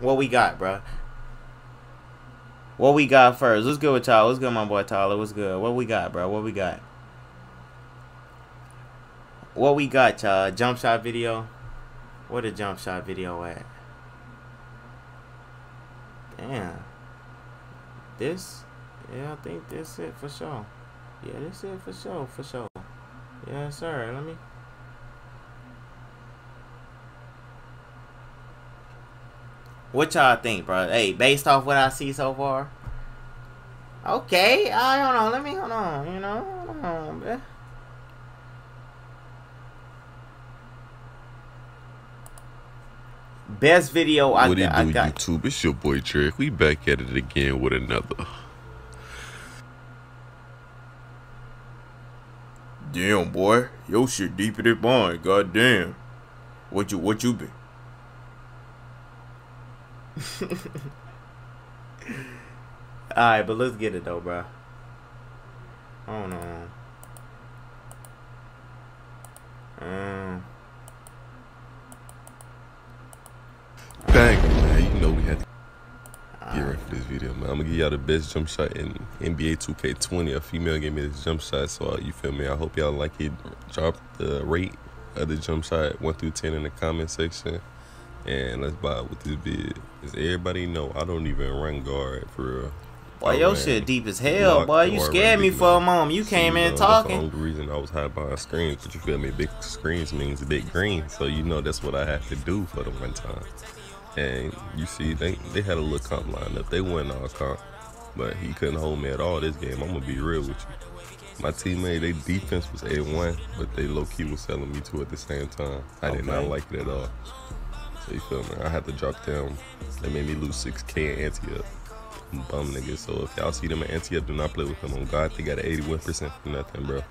What we got, bro? What we got first? What's good with y'all? What's good, my boy Tyler? What's good? What we got, bro? What we got? What we got, y'all? Jump shot video? Where the jump shot video at? Damn. This? Yeah, I think this it for sure. Yeah, this it for sure, for sure. Yeah, sir. Let me. What y'all think, bro? Hey, based off what I see so far. Okay, all right, hold on. Let me hold on. You know, hold on, man. Best video I, What do you I do, got. YouTube? It's your boy Trick. We back at it again with another. Damn, boy. Your shit deeper than mine. Goddamn. What you, what you been? Alright, but let's get it though, bro. Hold on. Um, Bang, man. You know we had to get ready for this video, man. I'm gonna give y'all the best jump shot in NBA 2K20. A female gave me this jump shot, so uh, you feel me? I hope y'all like it. Drop the rate of the jump shot 1 through 10 in the comment section. And let's buy with this vid. As everybody know, I don't even run guard for real. Boy, I your shit deep as hell, boy. You scared me for a moment. You came you in know, talking. That's the only reason I was hiding behind screens, but you feel me? Big screens means a big green, so you know that's what I had to do for the one time. And you see, they they had a little comp lined up. They went all comp, but he couldn't hold me at all this game. I'm gonna be real with you. My teammate, their defense was A1, but they low key was selling me two at the same time. I did not like it at all. You feel me? I had to drop them. They made me lose 6K in Ante Up. Bum nigga. So if y'all see them at Ante Up, do not play with them. On God, they got an 81% for nothing, bro.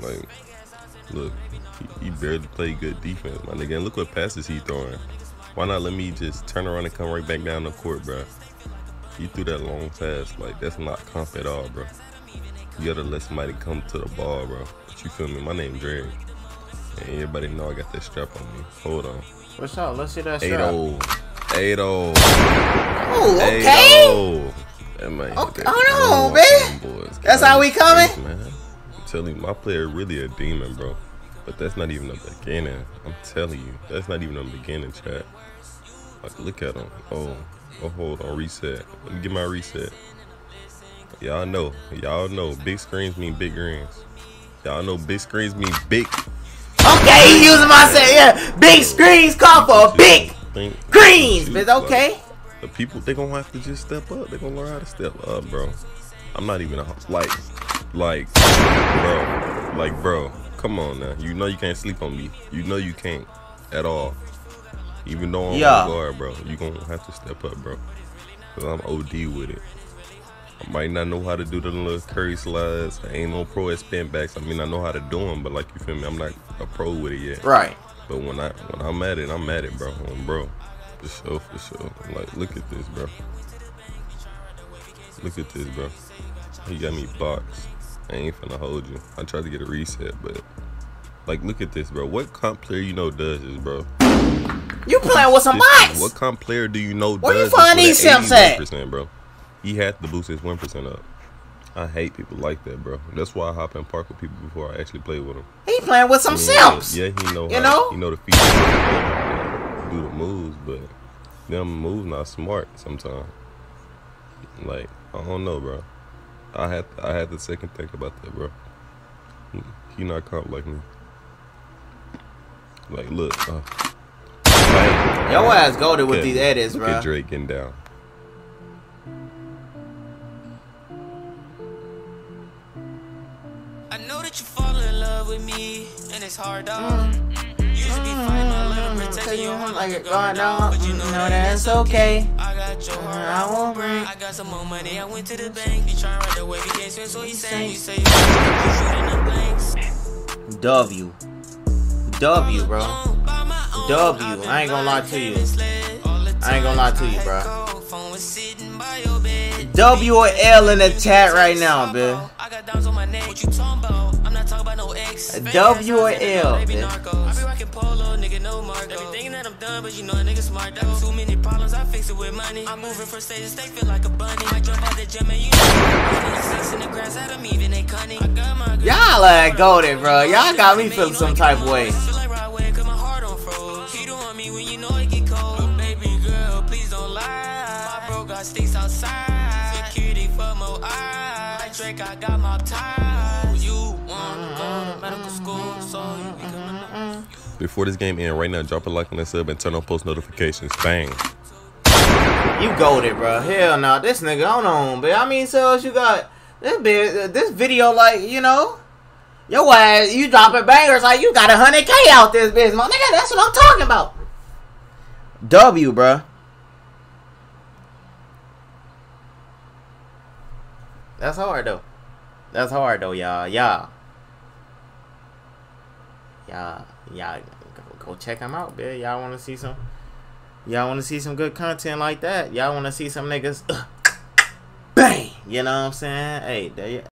Like, look, he, he barely played good defense, my nigga. And look what passes he throwing. Why not let me just turn around and come right back down the court, bro? He threw that long pass. Like, that's not comp at all, bro. You gotta let somebody come to the ball, bro. But you feel me? My name Dre. And everybody know I got this strap on me. Hold on. What's up? Let's see that 8 strap. 0. 8 0. Oh, okay. Oh. That man, Okay, that- hold on, man. boys. That's Get how we coming? space, Man. I'm telling you, my player really a demon, bro. But that's not even a beginning. I'm telling you, that's not even a beginning, chat. Like, look at him. Oh, oh, hold on, reset. Let me get my reset. Y'all know, y'all know, big screens mean big greens. Y'all know big screens mean big. Okay, he using my say, yeah. Big screens call for big Shoot, but okay. the people they gonna have to just step up. They gonna learn how to step up, bro. I'm not even a like, like, bro, like, bro. Come on now. You know you can't sleep on me. You know you can't at all. Even though I'm Yeah. on guard, bro. You gonna have to step up, bro. Cause I'm OD with it. I might not know how to do the little curry slides. I ain't no pro at spin backs. I mean, I know how to do them, but like you feel me, I'm not a pro with it yet. Right. But when I when I'm at it, I'm at it, bro. Um, bro, for sure, for sure. Like, look at this, bro. Look at this, bro. He got me boxed. I ain't finna hold you. I tried to get a reset, but like, look at this, bro. What comp player you know does this, bro? You playing with some bots. What comp player do you know Where you does find this these simps at? 81%, bro? He had to boost his one percent up. I hate people like that, bro. That's why I hop in park with people before I actually play with them. He playing with some Yeah, simps. Yeah, he know. You how, know? He know the features. Do the moves, but them moves not smart sometimes. Like I don't know, bro. I had I had to second think about that, bro. He, not comp like me. Like look, uh. Your ass goaded with Look these edits, look bro. at Dreick getting down. That you fall in love with me, and it's hard, dog. You should be fighting a little, mm-hmm. protecting your heart like a guard dog. But you know that's okay. I got your mm-hmm. heart, I won't break. I got some more money, I went to the bank. You trying to ride the wave, you can't swim, so you saying you say you shooting the blanks. W. W, bro. W. I ain't gonna lie to you. I ain't gonna lie to you, bro. W or L in the chat right now, bitch. I got diamonds on my neck. What you talking about? I'm not talking about no ex. W or L, Baby bitch. narcos. I be rocking polo, nigga, no mark. They be thinking that I'm done, but you know a nigga smart. Got too many problems, I fix it with money. I'm moving from stage to feel like a bunny. I jump out the gym and you know. Six in the grass, Adam even they cunning. I got my Y'all like goaded, bro. Y'all got me feeling some type of way. Drake, I got my ties. You wanna go to medical school, so you be coming up. Before this game end, right now, drop a like on the sub and turn on post notifications. Bang. You goaded, bro. Hell no, this nigga, hold on, but I mean, so you got this bit, this video, like you know, your ass, you dropping bangers like you got a hundred k out this bitch, my nigga. That's what I'm talking about. W, bro. That's hard though. That's hard though, y'all. Y'all. Y'all, y'all, go, check him out, bitch. Y'all want to see some? Y'all want to see some good content like that? Y'all want to see some niggas? bang! You know what I'm saying? Hey, there you.